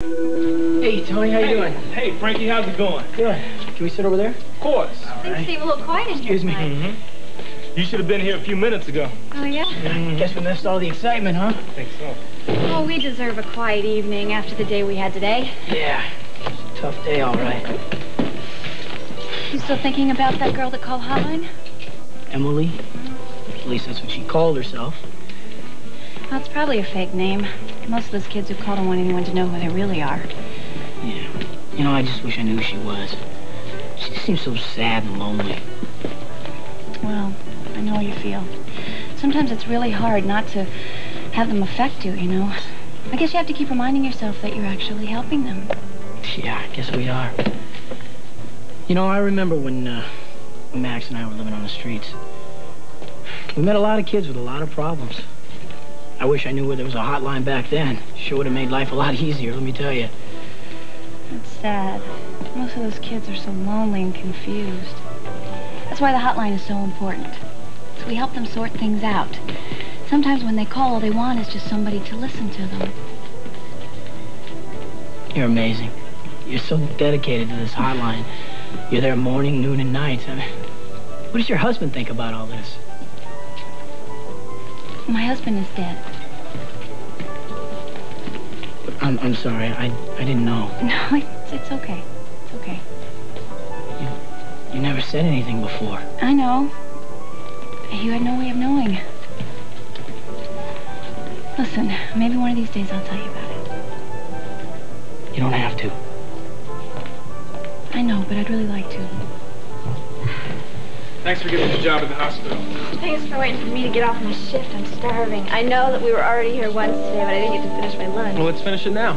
Hey, Tony, how you doing? Hey, Frankie, how's it going? Good. Can we sit over there? Of course. Things seem a little quiet in here Excuse me. tonight. Mm-hmm. You should have been here a few minutes ago. Oh, yeah? Mm-hmm. Guess we missed all the excitement, huh? I think so. Oh, we deserve a quiet evening after the day we had today. Yeah. It's a tough day, all right. You still thinking about that girl that called Hotline? Emily? At least that's what she called herself. Well, it's probably a fake name. Most of those kids who call don't want anyone to know who they really are. Yeah. You know, I just wish I knew who she was. She just seems so sad and lonely. Well, I know how you feel. Sometimes it's really hard not to have them affect you, you know. I guess you have to keep reminding yourself that you're actually helping them. Yeah, I guess we are. You know, I remember when, uh, when Max and I were living on the streets. We met a lot of kids with a lot of problems. I wish I knew where there was a hotline back then. Sure would have made life a lot easier, let me tell you. It's sad. Most of those kids are so lonely and confused. That's why the hotline is so important. So we help them sort things out. Sometimes when they call, all they want is just somebody to listen to them. You're amazing. You're so dedicated to this hotline. You're there morning, noon, and night. I mean, what does your husband think about all this? My husband is dead. I'm, I'm sorry. I, I didn't know. No, it's, it's okay. It's okay. You you never said anything before. I know. You had no way of knowing. Listen, maybe one of these days I'll tell you about it. You don't have to. I know, but I'd really like to. Thanks for giving me the job at the hospital. Thanks for waiting for me to get off my shift. I'm starving. I know that we were already here once today, but I didn't get to finish my lunch. Well, let's finish it now.